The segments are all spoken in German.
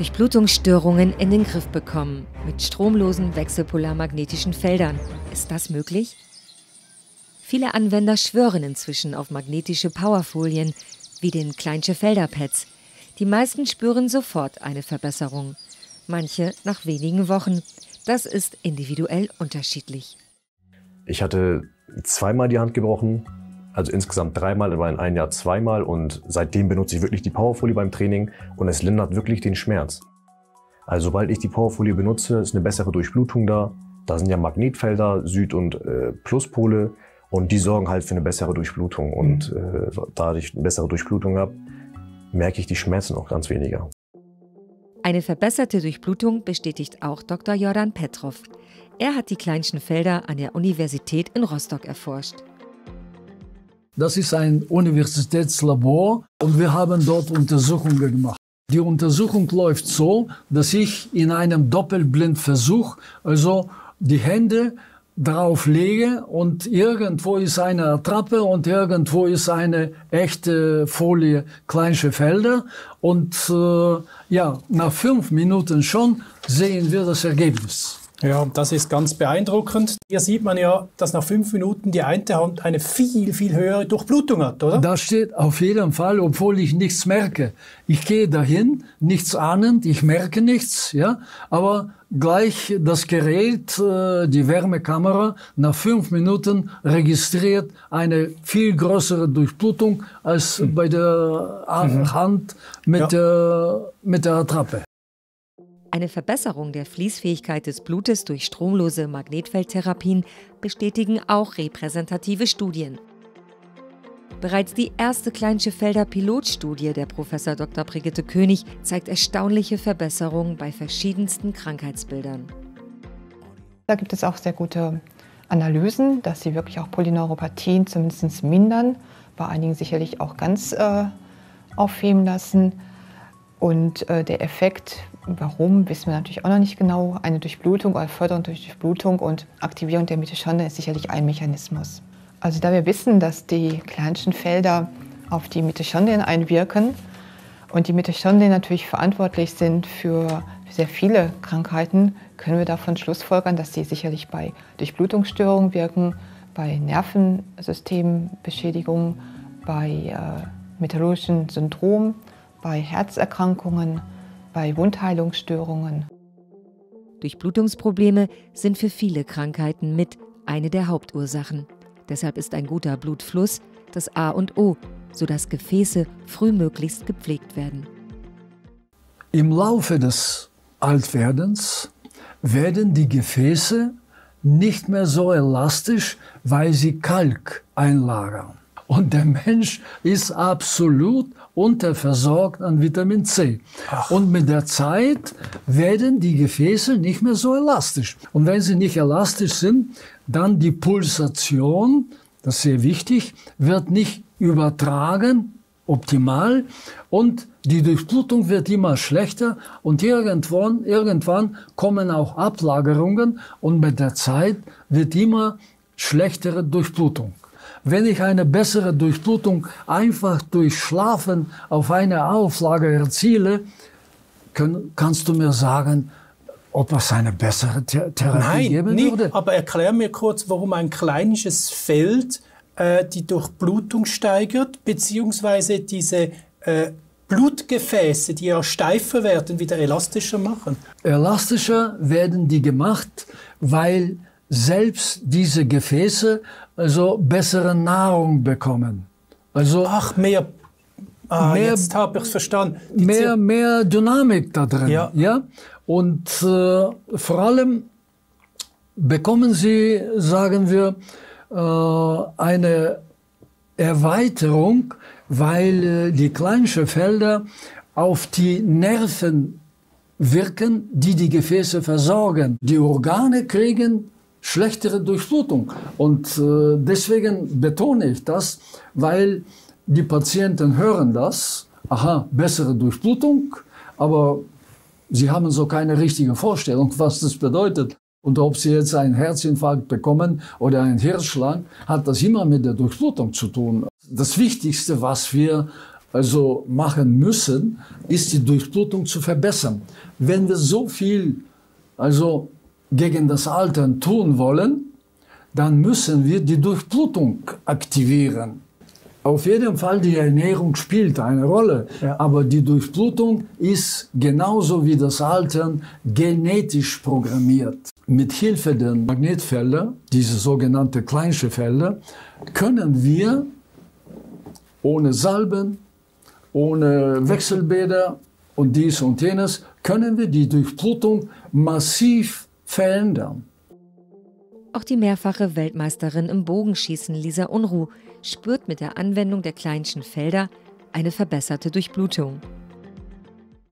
Durchblutungsstörungen in den Griff bekommen mit stromlosen wechselpolarmagnetischen Feldern. Ist das möglich? Viele Anwender schwören inzwischen auf magnetische Powerfolien wie den Kleinsche Felder Pads. Die meisten spüren sofort eine Verbesserung, manche nach wenigen Wochen. Das ist individuell unterschiedlich. Ich hatte zweimal die Hand gebrochen, also insgesamt dreimal, aber in einem Jahr zweimal und seitdem benutze ich wirklich die Powerfolie beim Training und es lindert wirklich den Schmerz. Also sobald ich die Powerfolie benutze, ist eine bessere Durchblutung da. Da sind ja Magnetfelder, Süd- und äh, Pluspole und die sorgen halt für eine bessere Durchblutung. Und mhm. äh, da ich eine bessere Durchblutung habe, merke ich die Schmerzen auch ganz weniger. Eine verbesserte Durchblutung bestätigt auch Dr. Jordan Petrov. Er hat die kleinsten Felder an der Universität in Rostock erforscht. Das ist ein Universitätslabor und wir haben dort Untersuchungen gemacht. Die Untersuchung läuft so, dass ich in einem Doppelblindversuch also die Hände drauf lege und irgendwo ist eine Attrappe und irgendwo ist eine echte Folie Kleinsche Felder und äh, ja, nach fünf Minuten schon sehen wir das Ergebnis. Ja, das ist ganz beeindruckend. Hier sieht man ja, dass nach fünf Minuten die eine Hand eine viel, viel höhere Durchblutung hat, oder? Das steht auf jeden Fall, obwohl ich nichts merke. Ich gehe dahin, nichts ahnend, ich merke nichts, ja, aber gleich das Gerät, äh, die Wärmekamera, nach fünf Minuten registriert eine viel größere Durchblutung als hm. bei der mhm. Hand mit, ja. der, mit der Attrappe. Eine Verbesserung der Fließfähigkeit des Blutes durch stromlose Magnetfeldtherapien bestätigen auch repräsentative Studien. Bereits die erste Kleinschefelder Pilotstudie der Prof. Dr. Brigitte König zeigt erstaunliche Verbesserungen bei verschiedensten Krankheitsbildern. Da gibt es auch sehr gute Analysen, dass sie wirklich auch Polyneuropathien zumindest mindern, bei einigen sicherlich auch ganz äh, aufheben lassen. Und äh, der Effekt Warum, wissen wir natürlich auch noch nicht genau. Eine Durchblutung oder Förderung durch Durchblutung und Aktivierung der Mitochondrien ist sicherlich ein Mechanismus. Also da wir wissen, dass die kleinsten Felder auf die Mitochondrien einwirken und die Mitochondrien natürlich verantwortlich sind für sehr viele Krankheiten, können wir davon schlussfolgern, dass sie sicherlich bei Durchblutungsstörungen wirken, bei Nervensystembeschädigungen, bei äh, metallurgischen Syndromen, bei Herzerkrankungen bei Wundheilungsstörungen. Durchblutungsprobleme sind für viele Krankheiten mit eine der Hauptursachen. Deshalb ist ein guter Blutfluss das A und O, sodass Gefäße frühmöglichst gepflegt werden. Im Laufe des Altwerdens werden die Gefäße nicht mehr so elastisch, weil sie Kalk einlagern. Und der Mensch ist absolut unterversorgt an Vitamin C. Ach. Und mit der Zeit werden die Gefäße nicht mehr so elastisch. Und wenn sie nicht elastisch sind, dann die Pulsation, das ist sehr wichtig, wird nicht übertragen, optimal, und die Durchblutung wird immer schlechter und irgendwann, irgendwann kommen auch Ablagerungen und mit der Zeit wird immer schlechtere Durchblutung. Wenn ich eine bessere Durchblutung einfach durch Schlafen auf eine Auflage erziele, können, kannst du mir sagen, ob es eine bessere Therapie Nein, geben nie, würde? Aber erklär mir kurz, warum ein kleines Feld äh, die Durchblutung steigert, beziehungsweise diese äh, Blutgefäße, die ja steifer werden, wieder elastischer machen. Elastischer werden die gemacht, weil selbst diese Gefäße also bessere Nahrung bekommen. Also Ach, mehr, ah, mehr jetzt habe ich verstanden. mehr, mehr Dynamik da drin. Ja. ja? Und äh, vor allem bekommen sie, sagen wir, äh, eine Erweiterung, weil äh, die Felder auf die Nerven wirken, die die Gefäße versorgen. Die Organe kriegen schlechtere Durchblutung. Und äh, deswegen betone ich das, weil die Patienten hören das, aha, bessere Durchblutung, aber sie haben so keine richtige Vorstellung, was das bedeutet. Und ob sie jetzt einen Herzinfarkt bekommen oder einen Herzschlag, hat das immer mit der Durchblutung zu tun. Das Wichtigste, was wir also machen müssen, ist die Durchblutung zu verbessern. Wenn wir so viel also gegen das Altern tun wollen, dann müssen wir die Durchblutung aktivieren. Auf jeden Fall die Ernährung spielt eine Rolle, ja. aber die Durchblutung ist genauso wie das Altern genetisch programmiert. Mit Hilfe der Magnetfelder, diese sogenannten Kleinschfelder, können wir ohne Salben, ohne Wechselbäder und dies und jenes, können wir die Durchblutung massiv verändern. Auch die mehrfache Weltmeisterin im Bogenschießen Lisa Unruh spürt mit der Anwendung der Kleinschen Felder eine verbesserte Durchblutung.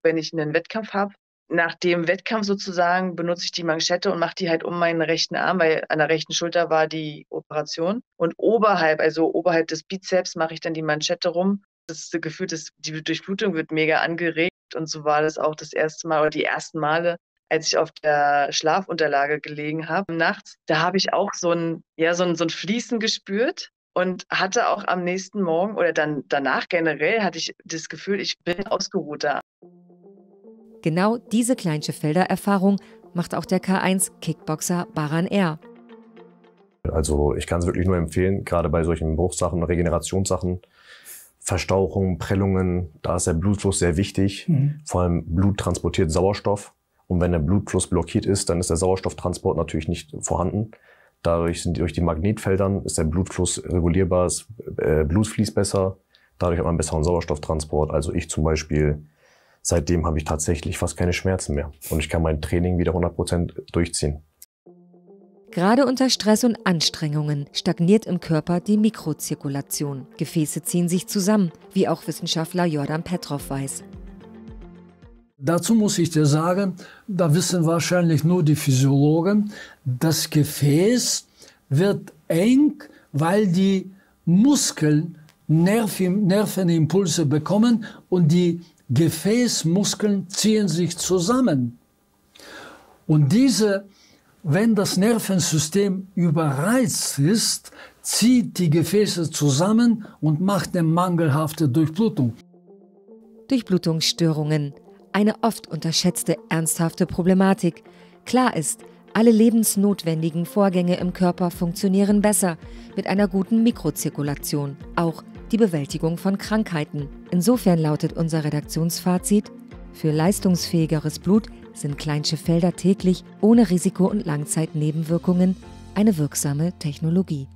Wenn ich einen Wettkampf habe, nach dem Wettkampf sozusagen benutze ich die Manschette und mache die halt um meinen rechten Arm, weil an der rechten Schulter war die Operation. Und oberhalb, also oberhalb des Bizeps, mache ich dann die Manschette rum. Das Gefühl, dass die Durchblutung wird mega angeregt. Und so war das auch das erste Mal oder die ersten Male, als ich auf der Schlafunterlage gelegen habe nachts. Da habe ich auch so ein, ja, so ein, so ein Fließen gespürt und hatte auch am nächsten Morgen oder dann danach generell hatte ich das Gefühl, ich bin ausgeruhter. Genau diese Kleinschefelder Erfahrung macht auch der K1 Kickboxer Baran R. Also ich kann es wirklich nur empfehlen, gerade bei solchen Bruchsachen, Regenerationssachen, Verstauchungen, Prellungen, da ist der Blutfluss sehr wichtig. Mhm. Vor allem Blut transportiert Sauerstoff. Und wenn der Blutfluss blockiert ist, dann ist der Sauerstofftransport natürlich nicht vorhanden. Dadurch sind durch die Magnetfeldern ist der Blutfluss regulierbar, das äh, Blut fließt besser. Dadurch hat man einen besseren Sauerstofftransport. Also ich zum Beispiel, seitdem habe ich tatsächlich fast keine Schmerzen mehr. Und ich kann mein Training wieder 100 Prozent durchziehen. Gerade unter Stress und Anstrengungen stagniert im Körper die Mikrozirkulation. Gefäße ziehen sich zusammen, wie auch Wissenschaftler Jordan Petrov weiß. Dazu muss ich dir sagen, da wissen wahrscheinlich nur die Physiologen, das Gefäß wird eng, weil die Muskeln Nervenimpulse bekommen und die Gefäßmuskeln ziehen sich zusammen. Und diese, wenn das Nervensystem überreizt ist, zieht die Gefäße zusammen und macht eine mangelhafte Durchblutung. Durchblutungsstörungen eine oft unterschätzte ernsthafte Problematik. Klar ist, alle lebensnotwendigen Vorgänge im Körper funktionieren besser mit einer guten Mikrozirkulation, auch die Bewältigung von Krankheiten. Insofern lautet unser Redaktionsfazit, für leistungsfähigeres Blut sind Kleinsche Felder täglich ohne Risiko und Langzeitnebenwirkungen eine wirksame Technologie.